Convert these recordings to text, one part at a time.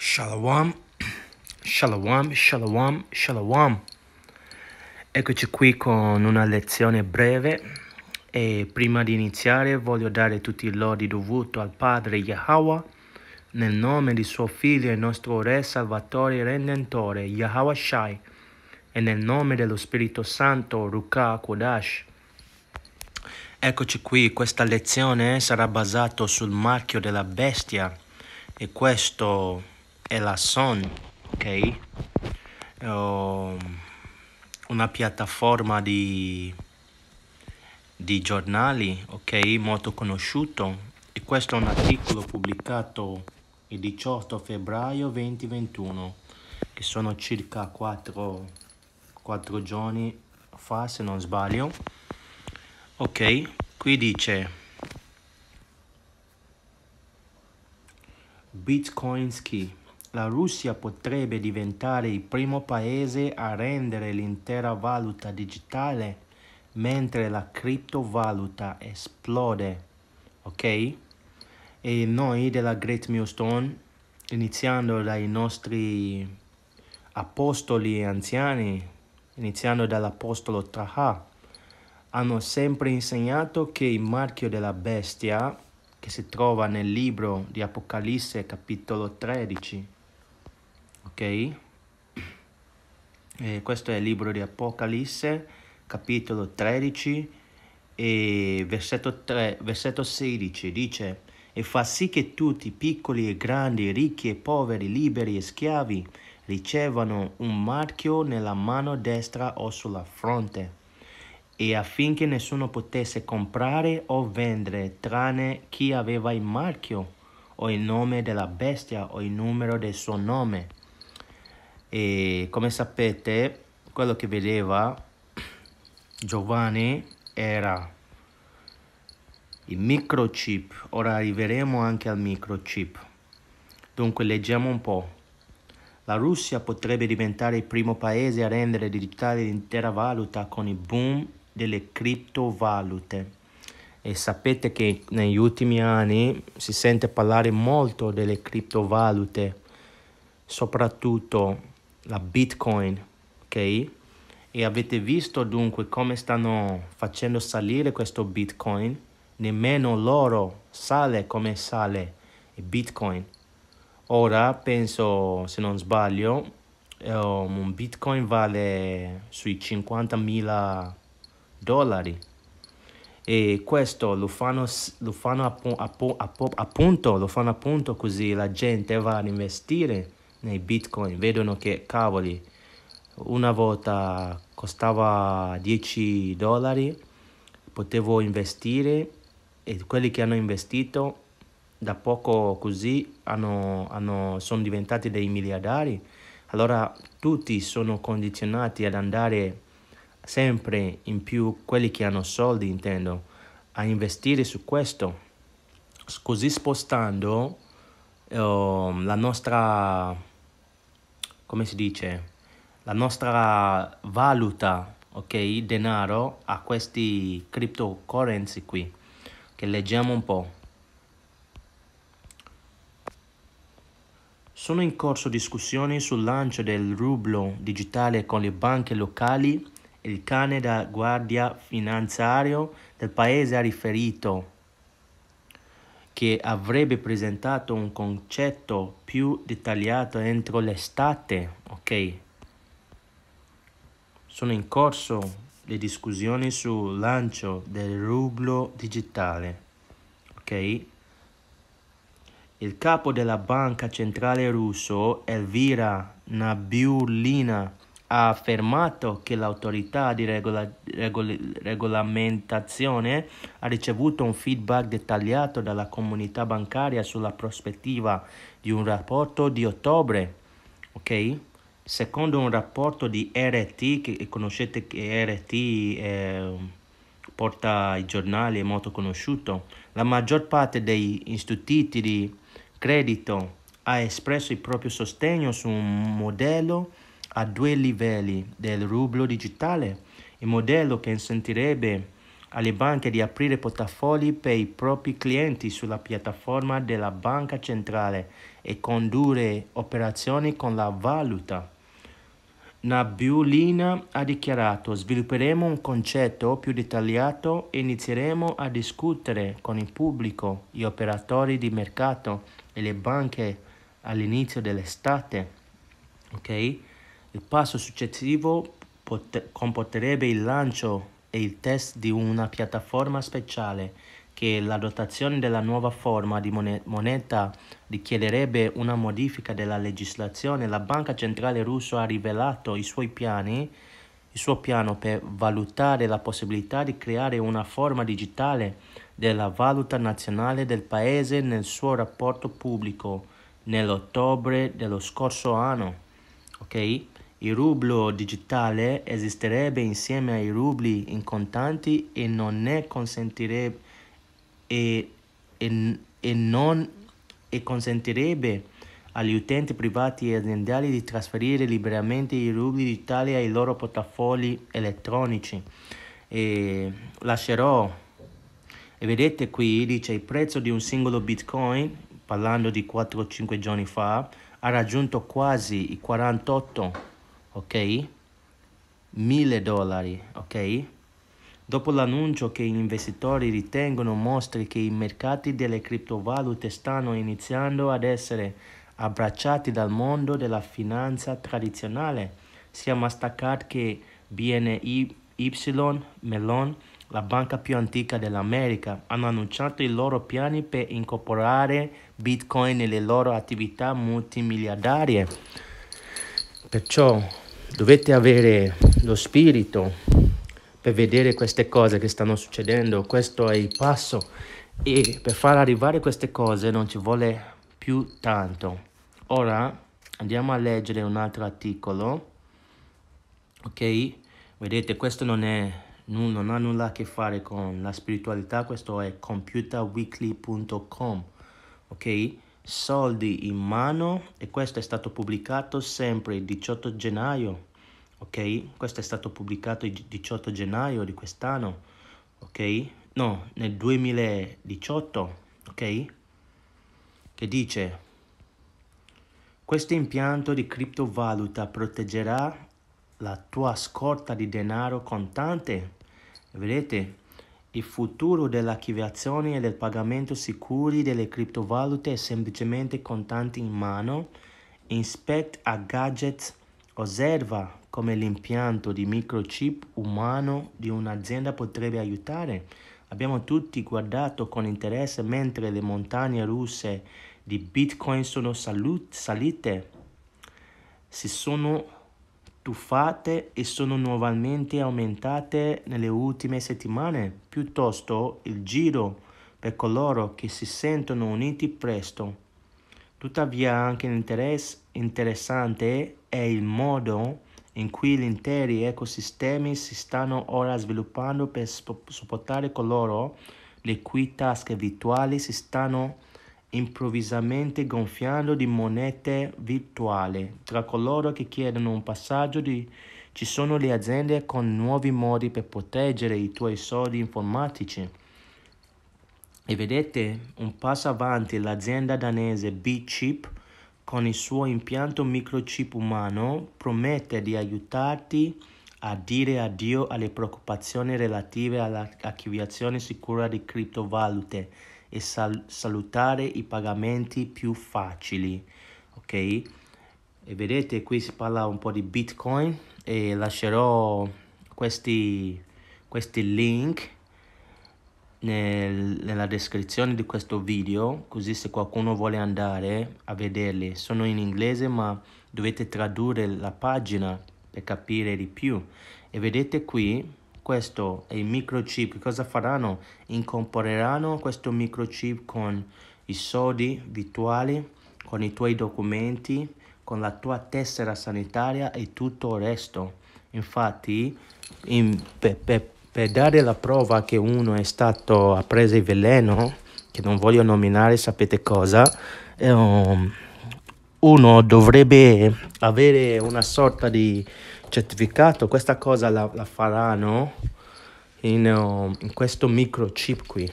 Shalom, shalom, shalom, shalom. Eccoci qui con una lezione breve e prima di iniziare voglio dare tutti i lodi dovuti al Padre Yahweh nel nome di suo Figlio e nostro Re Salvatore e Redentore Yahweh Shai e nel nome dello Spirito Santo Ruka Kodash. Eccoci qui, questa lezione sarà basata sul marchio della bestia e questo è la Son, ok? Um, una piattaforma di, di giornali, ok? Molto conosciuto e questo è un articolo pubblicato il 18 febbraio 2021 che sono circa 4, 4 giorni fa se non sbaglio ok qui dice Bitcoinsky la Russia potrebbe diventare il primo paese a rendere l'intera valuta digitale mentre la criptovaluta esplode ok? E noi della Great Millstone iniziando dai nostri apostoli anziani iniziando dall'apostolo Traha hanno sempre insegnato che il marchio della bestia, che si trova nel libro di Apocalisse capitolo 13, ok? E questo è il libro di Apocalisse capitolo 13 e versetto, 3, versetto 16 dice e fa sì che tutti, piccoli e grandi, ricchi e poveri, liberi e schiavi, ricevano un marchio nella mano destra o sulla fronte e affinché nessuno potesse comprare o vendere tranne chi aveva il marchio o il nome della bestia o il numero del suo nome. E come sapete, quello che vedeva Giovanni era il microchip. Ora arriveremo anche al microchip. Dunque leggiamo un po'. La Russia potrebbe diventare il primo paese a rendere digitale l'intera valuta con il boom delle criptovalute e sapete che negli ultimi anni si sente parlare molto delle criptovalute, soprattutto la Bitcoin, ok? E avete visto dunque come stanno facendo salire questo Bitcoin? Nemmeno loro sale come sale il Bitcoin. Ora penso, se non sbaglio, um, un Bitcoin vale sui 50.000 dollari e questo lo fanno, lo fanno appu appu appu appunto fanno appunto così la gente va ad investire nei bitcoin vedono che cavoli una volta costava 10 dollari potevo investire e quelli che hanno investito da poco così hanno, hanno, sono diventati dei miliardari. Allora tutti sono condizionati ad andare sempre in più quelli che hanno soldi, intendo, a investire su questo, così spostando uh, la nostra, come si dice, la nostra valuta, ok, denaro a questi cryptocurrency qui, che leggiamo un po'. Sono in corso discussioni sul lancio del rublo digitale con le banche locali il cane da guardia finanziario del paese ha riferito che avrebbe presentato un concetto più dettagliato entro l'estate. Ok. Sono in corso le discussioni sul lancio del rublo digitale. Ok. Il capo della banca centrale russo, Elvira Nabiulina, ha affermato che l'autorità di regola, regol, regolamentazione ha ricevuto un feedback dettagliato dalla comunità bancaria sulla prospettiva di un rapporto di ottobre. Ok? Secondo un rapporto di RT, che conoscete che RT eh, porta i giornali, è molto conosciuto, la maggior parte degli istituti di credito ha espresso il proprio sostegno su un modello a due livelli del rublo digitale, il modello che consentirebbe alle banche di aprire portafogli per i propri clienti sulla piattaforma della banca centrale e condurre operazioni con la valuta. Nabiulina ha dichiarato svilupperemo un concetto più dettagliato e inizieremo a discutere con il pubblico, gli operatori di mercato e le banche all'inizio dell'estate. Ok? Il passo successivo comporterebbe il lancio e il test di una piattaforma speciale che la dotazione della nuova forma di moneta richiederebbe una modifica della legislazione, la Banca Centrale Russa ha rivelato i suoi piani, il suo piano per valutare la possibilità di creare una forma digitale della valuta nazionale del paese nel suo rapporto pubblico nell'ottobre dello scorso anno. Ok? Il rublo digitale esisterebbe insieme ai rubli in contanti e non ne consentirebbe e, e, e, non, e consentirebbe agli utenti privati e aziendali di trasferire liberamente i rubli digitali ai loro portafogli elettronici. E lascerò, e vedete qui, dice il prezzo di un singolo bitcoin, parlando di 4-5 giorni fa, ha raggiunto quasi i 48, ok? 1000 dollari, ok? Dopo l'annuncio che gli investitori ritengono mostri che i mercati delle criptovalute stanno iniziando ad essere abbracciati dal mondo della finanza tradizionale, sia Mastercard che BNY Mellon, la banca più antica dell'America, hanno annunciato i loro piani per incorporare Bitcoin nelle loro attività multimiliardarie. Perciò dovete avere lo spirito per vedere queste cose che stanno succedendo. Questo è il passo e per far arrivare queste cose non ci vuole più tanto. Ora andiamo a leggere un altro articolo. Ok? Vedete, questo non, è, non ha nulla a che fare con la spiritualità, questo è computerweekly.com. Ok? Soldi in mano e questo è stato pubblicato sempre il 18 gennaio ok? Questo è stato pubblicato il 18 gennaio di quest'anno, ok? No, nel 2018, ok? Che dice questo impianto di criptovaluta proteggerà la tua scorta di denaro contante. Vedete, il futuro dell'archiviazione e del pagamento sicuri delle criptovalute è semplicemente contanti in mano. Inspect a gadgets Osserva come l'impianto di microchip umano di un'azienda potrebbe aiutare. Abbiamo tutti guardato con interesse mentre le montagne russe di Bitcoin sono salut- salite, si sono tuffate e sono nuovamente aumentate nelle ultime settimane. Piuttosto il giro per coloro che si sentono uniti presto. Tuttavia anche interessante è il modo in cui gli interi ecosistemi si stanno ora sviluppando per supportare coloro le cui tasche virtuali si stanno improvvisamente gonfiando di monete virtuali. Tra coloro che chiedono un passaggio di, ci sono le aziende con nuovi modi per proteggere i tuoi soldi informatici. E vedete un passo avanti l'azienda danese B-Chip con il suo impianto microchip umano promette di aiutarti a dire addio alle preoccupazioni relative all'archiviazione sicura di criptovalute e sal- salutare i pagamenti più facili. Ok? E vedete qui si parla un po' di Bitcoin e lascerò questi, questi link nel, nella descrizione di questo video così se qualcuno vuole andare a vederli sono in inglese ma dovete tradurre la pagina per capire di più e vedete qui questo è il microchip cosa faranno? Incorporeranno questo microchip con i soldi virtuali con i tuoi documenti con la tua tessera sanitaria e tutto il resto. Infatti in, per, per per dare la prova che uno è stato a presa il veleno, che non voglio nominare, sapete cosa, um, uno dovrebbe avere una sorta di certificato, questa cosa la, la faranno in, uh, in questo microchip qui.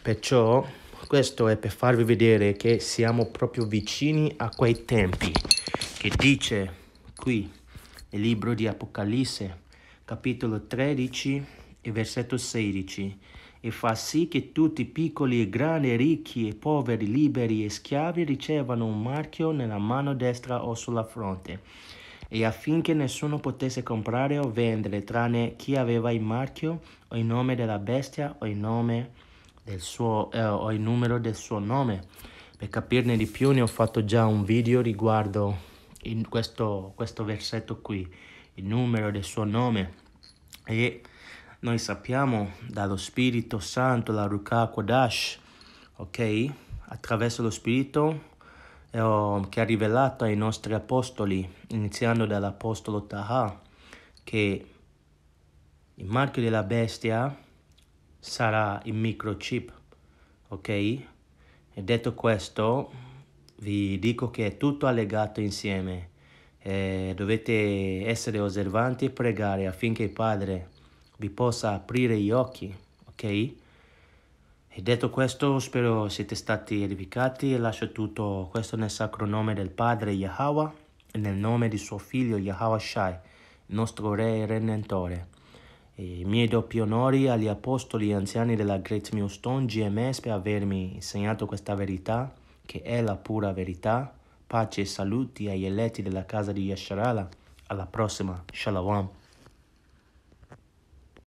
Perciò questo è per farvi vedere che siamo proprio vicini a quei tempi che dice qui nel libro di Apocalisse capitolo 13 e versetto 16 e fa sì che tutti piccoli e grandi, ricchi e poveri, liberi e schiavi ricevano un marchio nella mano destra o sulla fronte e affinché nessuno potesse comprare o vendere tranne chi aveva il marchio o il nome della bestia o il nome del suo eh, o il numero del suo nome. Per capirne di più ne ho fatto già un video riguardo questo, questo versetto qui, il numero del suo nome e noi sappiamo dallo Spirito Santo, la Ruka Kodash, ok? Attraverso lo Spirito che ha rivelato ai nostri apostoli, iniziando dall'apostolo Taha, che il marchio della bestia sarà il microchip, ok? E detto questo, vi dico che è tutto allegato insieme. Eh, dovete essere osservanti e pregare affinché il Padre vi possa aprire gli occhi, ok? E detto questo, spero siete stati edificati e lascio tutto questo nel sacro nome del Padre Yahweh e nel nome di suo figlio Yahweh Shai, nostro Re e Redentore. E I miei doppi onori agli apostoli e anziani della Great Millstone GMS per avermi insegnato questa verità, che è la pura verità. Pace e saluti agli eletti della casa di Yasharala. Alla prossima. Shalom.